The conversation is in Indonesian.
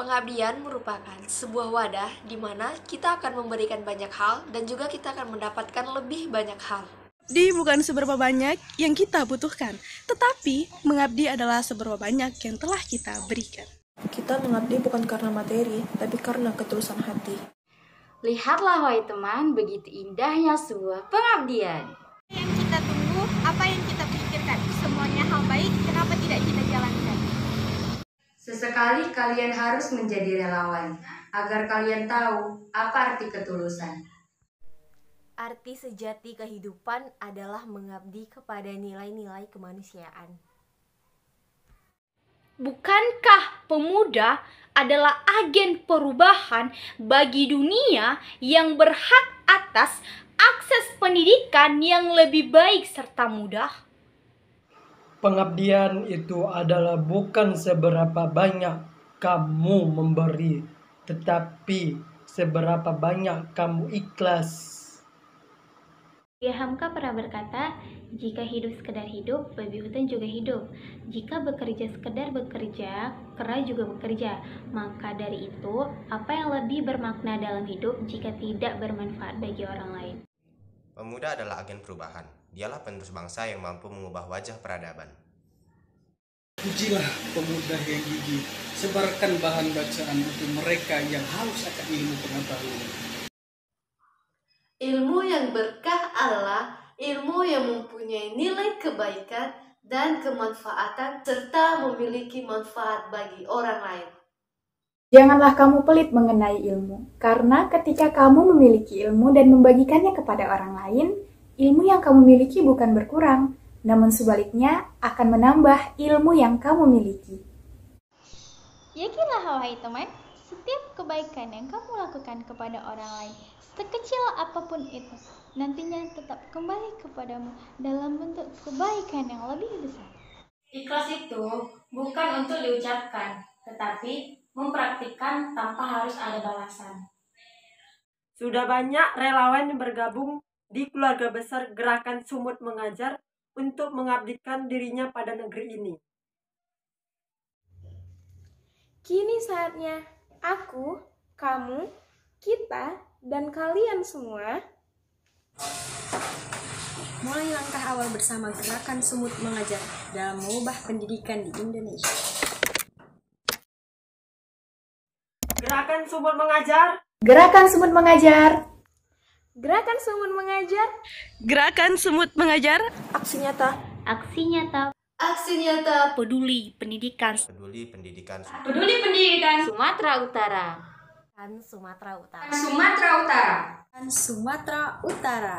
Pengabdian merupakan sebuah wadah di mana kita akan memberikan banyak hal dan juga kita akan mendapatkan lebih banyak hal. Di bukan seberapa banyak yang kita butuhkan, tetapi mengabdi adalah seberapa banyak yang telah kita berikan. Kita mengabdi bukan karena materi, tapi karena ketulusan hati. Lihatlah wahai teman, begitu indahnya sebuah pengabdian. Yang kita tunggu, apa yang kita pikirkan, semuanya hal baik, kenapa tidak kita jalankan? Sesekali kalian harus menjadi relawan, agar kalian tahu apa arti ketulusan. Arti sejati kehidupan adalah mengabdi kepada nilai-nilai kemanusiaan. Bukankah pemuda adalah agen perubahan bagi dunia yang berhak atas akses pendidikan yang lebih baik serta mudah? Pengabdian itu adalah bukan seberapa banyak kamu memberi, tetapi seberapa banyak kamu ikhlas. Ya Hamka pernah berkata, jika hidup sekedar hidup, babi hutan juga hidup. Jika bekerja sekedar bekerja, kera juga bekerja. Maka dari itu, apa yang lebih bermakna dalam hidup jika tidak bermanfaat bagi orang lain? Pemuda adalah agen perubahan. Dialah penerus bangsa yang mampu mengubah wajah peradaban. Pujilah pemuda yang gigih, sebarkan bahan bacaan untuk mereka yang haus akan ilmu pengetahuan. Ilmu yang berkah adalah ilmu yang mempunyai nilai kebaikan dan kemanfaatan serta memiliki manfaat bagi orang lain. Janganlah kamu pelit mengenai ilmu, karena ketika kamu memiliki ilmu dan membagikannya kepada orang lain, ilmu yang kamu miliki bukan berkurang, namun sebaliknya akan menambah ilmu yang kamu miliki. Yakinlah wahai teman, setiap kebaikan yang kamu lakukan kepada orang lain sekecil apa pun itu, nantinya tetap kembali kepadamu dalam bentuk kebaikan yang lebih besar. Ikhlas itu bukan untuk diucapkan, tetapi mempraktikkan tanpa harus ada balasan. Sudah banyak relawan yang bergabung di keluarga besar Gerakan Sumut Mengajar untuk mengabdikan dirinya pada negeri ini. Kini saatnya aku, kamu, kita, dan kalian semua mulai langkah awal bersama Gerakan Sumut Mengajar dalam mengubah pendidikan di Indonesia. Gerakan Sumut Mengajar Gerakan Sumut Mengajar Gerakan Sumut Mengajar. Gerakan Sumut Mengajar. Aksi nyata. Aksi nyata. Aksi nyata. Peduli pendidikan. Peduli pendidikan. Peduli pendidikan. Sumatera Utara. Kan Sumatera Utara. Sumatera Utara. Kan Sumatera Utara.